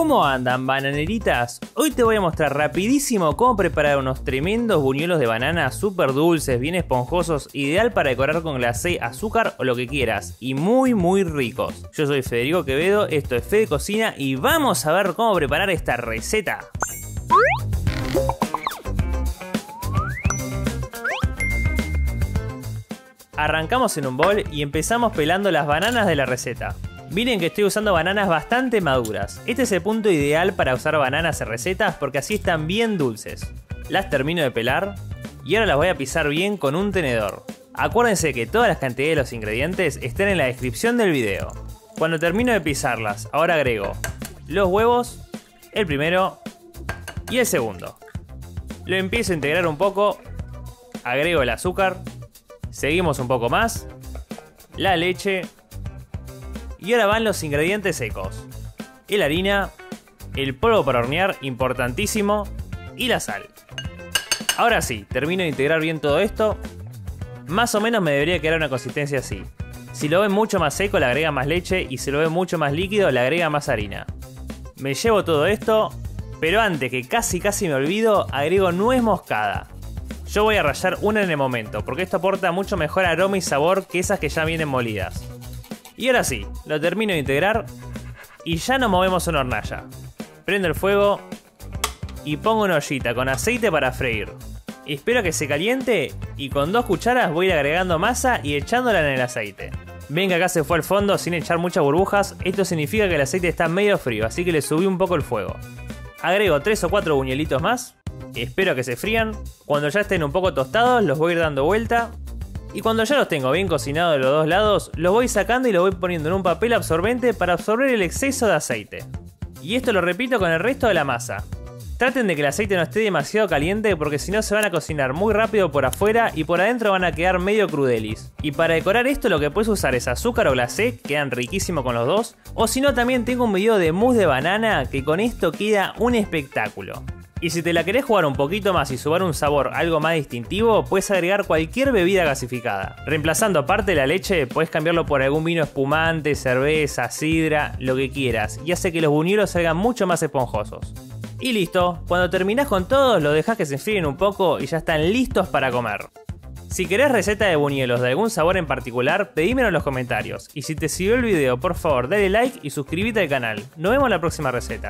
¿Cómo andan, bananeritas? Hoy te voy a mostrar rapidísimo cómo preparar unos tremendos buñuelos de banana súper dulces, bien esponjosos, ideal para decorar con glacé, azúcar o lo que quieras, y muy muy ricos. Yo soy Federico Quevedo, esto es Fede Cocina y vamos a ver cómo preparar esta receta. Arrancamos en un bol y empezamos pelando las bananas de la receta. Miren que estoy usando bananas bastante maduras. Este es el punto ideal para usar bananas en recetas porque así están bien dulces. Las termino de pelar y ahora las voy a pisar bien con un tenedor. Acuérdense que todas las cantidades de los ingredientes están en la descripción del video. Cuando termino de pisarlas, ahora agrego los huevos, el primero y el segundo. Lo empiezo a integrar un poco, agrego el azúcar, seguimos un poco más, la leche y ahora van los ingredientes secos. La harina, el polvo para hornear, importantísimo, y la sal. Ahora sí, termino de integrar bien todo esto. Más o menos me debería quedar una consistencia así. Si lo ven mucho más seco, le agrega más leche y si lo ven mucho más líquido, le agrega más harina. Me llevo todo esto, pero antes que casi casi me olvido, agrego nuez moscada. Yo voy a rallar una en el momento, porque esto aporta mucho mejor aroma y sabor que esas que ya vienen molidas. Y ahora sí, lo termino de integrar y ya nos movemos una hornalla. Prendo el fuego y pongo una ollita con aceite para freír. Espero que se caliente y con dos cucharas voy a ir agregando masa y echándola en el aceite. Ven que acá se fue al fondo sin echar muchas burbujas, esto significa que el aceite está medio frío, así que le subí un poco el fuego. Agrego 3 o 4 buñuelitos más, espero que se frían, cuando ya estén un poco tostados los voy a ir dando vuelta y cuando ya los tengo bien cocinados de los dos lados, los voy sacando y los voy poniendo en un papel absorbente para absorber el exceso de aceite. Y esto lo repito con el resto de la masa. Traten de que el aceite no esté demasiado caliente porque si no se van a cocinar muy rápido por afuera y por adentro van a quedar medio crudelis. Y para decorar esto lo que puedes usar es azúcar o glacé, quedan riquísimo con los dos. O si no también tengo un video de mousse de banana que con esto queda un espectáculo. Y si te la querés jugar un poquito más y sumar un sabor algo más distintivo, puedes agregar cualquier bebida gasificada. Reemplazando aparte la leche, puedes cambiarlo por algún vino espumante, cerveza, sidra, lo que quieras, y hace que los buñuelos salgan mucho más esponjosos. Y listo, cuando terminás con todos, lo dejas que se enfríen un poco y ya están listos para comer. Si querés receta de buñuelos de algún sabor en particular, pedímelo en los comentarios. Y si te sirvió el video, por favor dale like y suscríbete al canal. Nos vemos en la próxima receta.